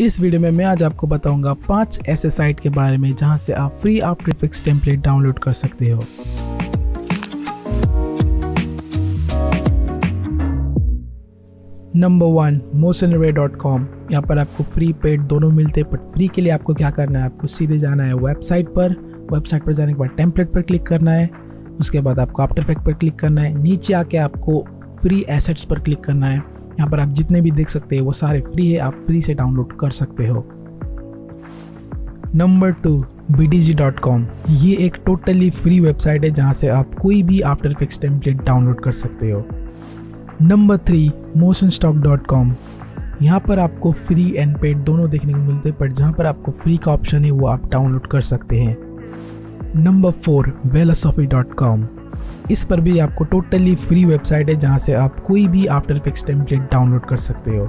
इस वीडियो में मैं आज आपको बताऊँगा पाँच ऐसे साइट के बारे में जहाँ से आप free after effects template download कर सकते हो। Number one motion array dot com. यहाँ पर आपको फ्री पेड दोनों मिलते हैं बट फ्री के लिए आपको क्या करना है? आपको सीधे जाना है वेबसाइट पर। वेबसाइट पर जाने के बाद टेम्पलेट पर क्लिक करना है। उसके बाद आपको आफ्टर इफ़ेक्ट पर क्लिक करना है। नीचे आके आपको फ्री एसेट्स पर क्लिक करना है। यहाँ पर आप जितने भी देख सकते हैं, वो सारे फ्री है, आप फ्री से डाउनलोड कर सकते हो। नंबर टू bdg.com ये एक टोटली फ्री वेबसाइट है जहाँ से आप कोई भी आफ्टर इफेक्ट्स टेम्पलेट डाउनलोड कर सकते हो। Number three Motion Stock dot com यहाँ पर आपको फ्री एंड पेड दोनों देखने को मिलते हैं बट जहाँ पर आपको फ्री का ऑप्शन है, वो आप डाउनलोड कर सकते हैं। Number four Velosofy dot com इस पर भी आपको टोटली फ्री वेबसाइट है, जहाँ से आप कोई भी आफ्टर इफेक्ट्स टेम्पलेट डाउनलोड कर सकते हो।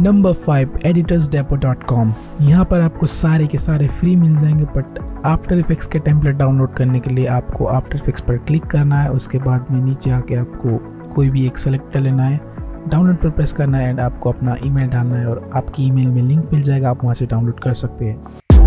Number five Editors Depot dot com यहाँ पर आपको सारे के सारे फ्री मिल जाएँगे बट आफ्टर इफेक्ट्स के टेम्पलेट डाउनलोड करने के लिए आपको आफ्टर इफेक्ट्स पर क्लिक करना है, उसके बाद में नीचे आके आपको कोई भी एक सेलेक्ट कर लेना है। डाउनलोड पर प्रेस करना है एंड आपको अपना ईमेल डालना है, और आपकी ईमेल में लिंक मिल जाएगा, आप वहाँ से डाउनलोड कर सकते हैं।